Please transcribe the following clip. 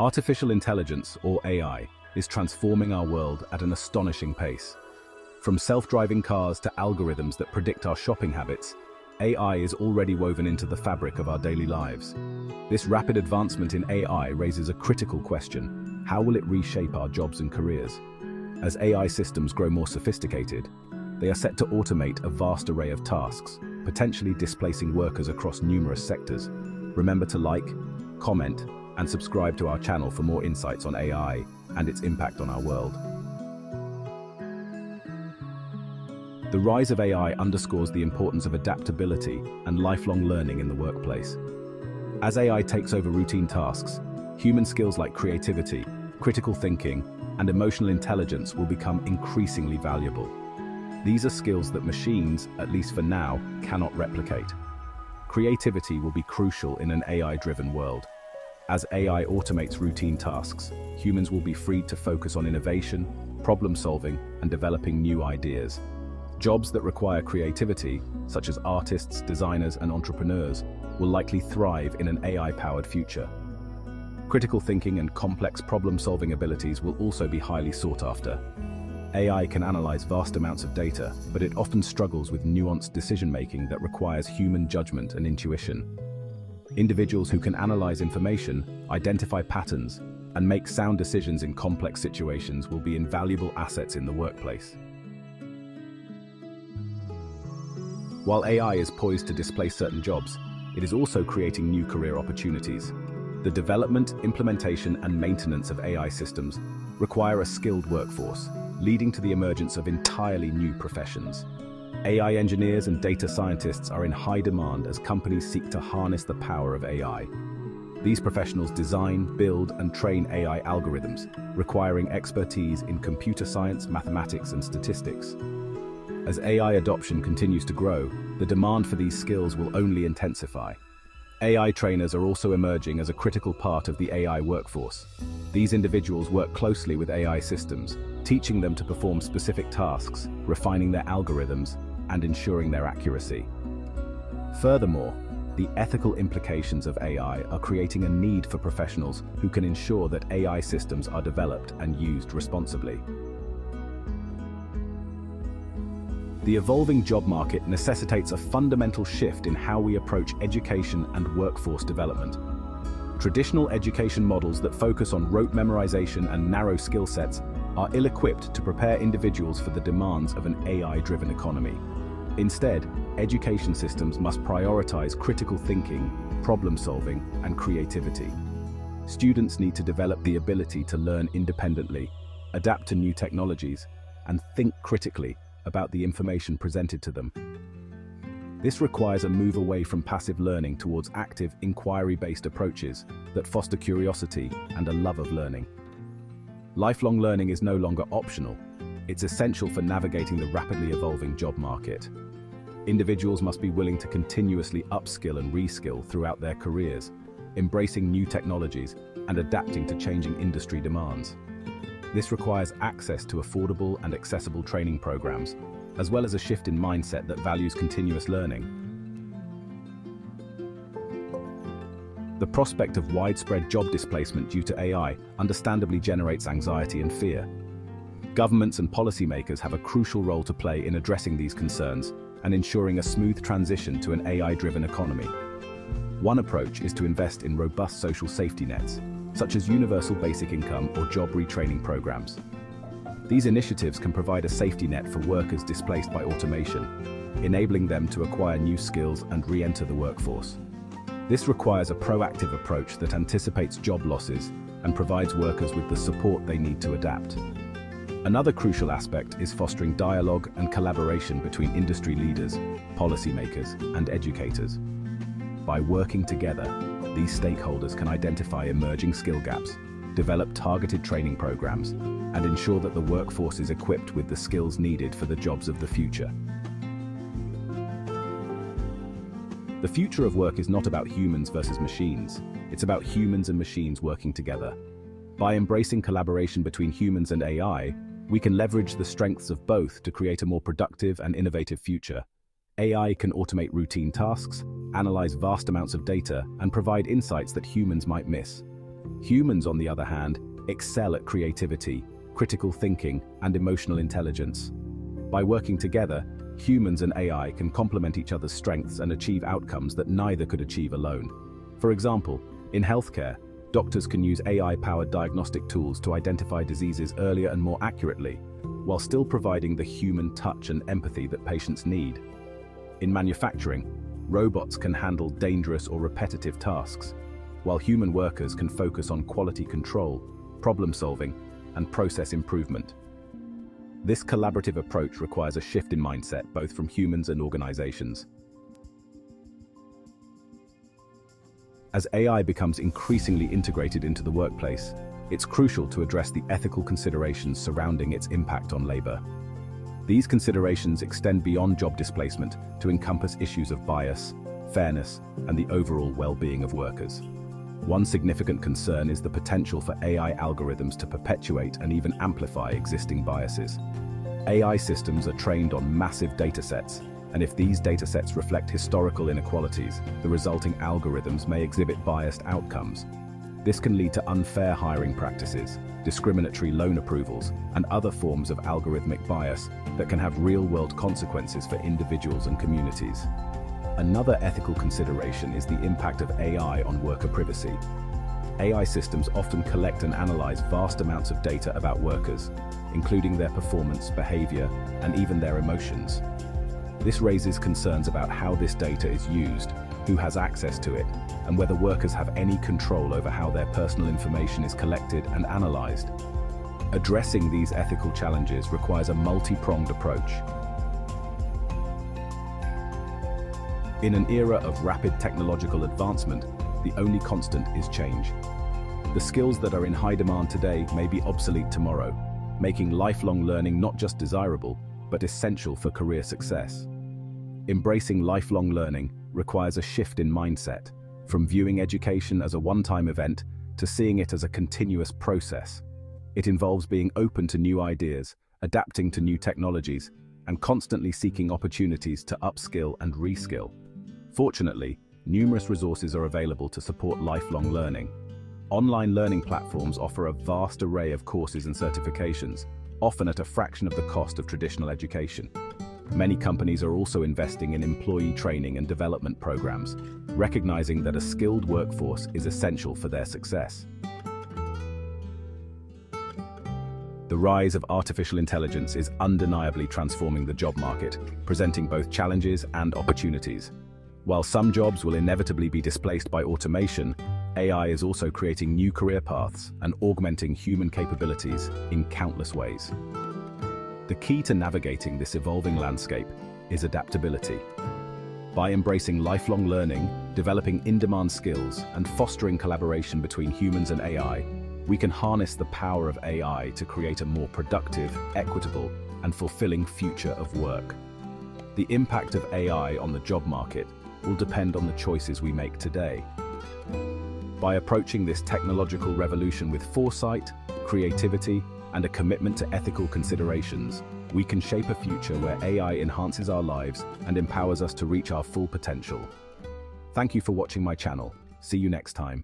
Artificial intelligence, or AI, is transforming our world at an astonishing pace. From self-driving cars to algorithms that predict our shopping habits, AI is already woven into the fabric of our daily lives. This rapid advancement in AI raises a critical question. How will it reshape our jobs and careers? As AI systems grow more sophisticated, they are set to automate a vast array of tasks, potentially displacing workers across numerous sectors. Remember to like, comment, and subscribe to our channel for more insights on AI and its impact on our world. The rise of AI underscores the importance of adaptability and lifelong learning in the workplace. As AI takes over routine tasks, human skills like creativity, critical thinking, and emotional intelligence will become increasingly valuable. These are skills that machines, at least for now, cannot replicate. Creativity will be crucial in an AI-driven world. As AI automates routine tasks, humans will be freed to focus on innovation, problem-solving, and developing new ideas. Jobs that require creativity, such as artists, designers, and entrepreneurs, will likely thrive in an AI-powered future. Critical thinking and complex problem-solving abilities will also be highly sought after. AI can analyze vast amounts of data, but it often struggles with nuanced decision-making that requires human judgment and intuition. Individuals who can analyze information, identify patterns, and make sound decisions in complex situations will be invaluable assets in the workplace. While AI is poised to displace certain jobs, it is also creating new career opportunities. The development, implementation, and maintenance of AI systems require a skilled workforce, leading to the emergence of entirely new professions. AI engineers and data scientists are in high demand as companies seek to harness the power of AI. These professionals design, build, and train AI algorithms, requiring expertise in computer science, mathematics, and statistics. As AI adoption continues to grow, the demand for these skills will only intensify. AI trainers are also emerging as a critical part of the AI workforce. These individuals work closely with AI systems, teaching them to perform specific tasks, refining their algorithms, and ensuring their accuracy. Furthermore, the ethical implications of AI are creating a need for professionals who can ensure that AI systems are developed and used responsibly. The evolving job market necessitates a fundamental shift in how we approach education and workforce development. Traditional education models that focus on rote memorization and narrow skill sets are ill-equipped to prepare individuals for the demands of an AI-driven economy. Instead, education systems must prioritize critical thinking, problem-solving, and creativity. Students need to develop the ability to learn independently, adapt to new technologies, and think critically about the information presented to them. This requires a move away from passive learning towards active, inquiry-based approaches that foster curiosity and a love of learning. Lifelong learning is no longer optional, it's essential for navigating the rapidly evolving job market. Individuals must be willing to continuously upskill and reskill throughout their careers, embracing new technologies and adapting to changing industry demands. This requires access to affordable and accessible training programs, as well as a shift in mindset that values continuous learning. The prospect of widespread job displacement due to AI understandably generates anxiety and fear. Governments and policymakers have a crucial role to play in addressing these concerns and ensuring a smooth transition to an AI-driven economy. One approach is to invest in robust social safety nets, such as universal basic income or job retraining programs. These initiatives can provide a safety net for workers displaced by automation, enabling them to acquire new skills and re-enter the workforce. This requires a proactive approach that anticipates job losses and provides workers with the support they need to adapt. Another crucial aspect is fostering dialogue and collaboration between industry leaders, policymakers, and educators. By working together, these stakeholders can identify emerging skill gaps, develop targeted training programs, and ensure that the workforce is equipped with the skills needed for the jobs of the future. The future of work is not about humans versus machines. It's about humans and machines working together. By embracing collaboration between humans and AI, we can leverage the strengths of both to create a more productive and innovative future. AI can automate routine tasks, analyze vast amounts of data, and provide insights that humans might miss. Humans, on the other hand, excel at creativity, critical thinking, and emotional intelligence. By working together, humans and AI can complement each other's strengths and achieve outcomes that neither could achieve alone. For example, in healthcare, doctors can use AI-powered diagnostic tools to identify diseases earlier and more accurately, while still providing the human touch and empathy that patients need. In manufacturing, robots can handle dangerous or repetitive tasks, while human workers can focus on quality control, problem solving, and process improvement. This collaborative approach requires a shift in mindset both from humans and organizations. As AI becomes increasingly integrated into the workplace, it's crucial to address the ethical considerations surrounding its impact on labor. These considerations extend beyond job displacement to encompass issues of bias, fairness, and the overall well-being of workers. One significant concern is the potential for AI algorithms to perpetuate and even amplify existing biases. AI systems are trained on massive datasets, and if these datasets reflect historical inequalities, the resulting algorithms may exhibit biased outcomes. This can lead to unfair hiring practices, discriminatory loan approvals, and other forms of algorithmic bias that can have real-world consequences for individuals and communities. Another ethical consideration is the impact of AI on worker privacy. AI systems often collect and analyze vast amounts of data about workers, including their performance, behavior, and even their emotions. This raises concerns about how this data is used, who has access to it, and whether workers have any control over how their personal information is collected and analyzed. Addressing these ethical challenges requires a multi-pronged approach, In an era of rapid technological advancement, the only constant is change. The skills that are in high demand today may be obsolete tomorrow, making lifelong learning not just desirable, but essential for career success. Embracing lifelong learning requires a shift in mindset, from viewing education as a one-time event to seeing it as a continuous process. It involves being open to new ideas, adapting to new technologies, and constantly seeking opportunities to upskill and reskill. Fortunately, numerous resources are available to support lifelong learning. Online learning platforms offer a vast array of courses and certifications, often at a fraction of the cost of traditional education. Many companies are also investing in employee training and development programs, recognizing that a skilled workforce is essential for their success. The rise of artificial intelligence is undeniably transforming the job market, presenting both challenges and opportunities. While some jobs will inevitably be displaced by automation, AI is also creating new career paths and augmenting human capabilities in countless ways. The key to navigating this evolving landscape is adaptability. By embracing lifelong learning, developing in-demand skills, and fostering collaboration between humans and AI, we can harness the power of AI to create a more productive, equitable, and fulfilling future of work. The impact of AI on the job market will depend on the choices we make today. By approaching this technological revolution with foresight, creativity, and a commitment to ethical considerations, we can shape a future where AI enhances our lives and empowers us to reach our full potential. Thank you for watching my channel. See you next time.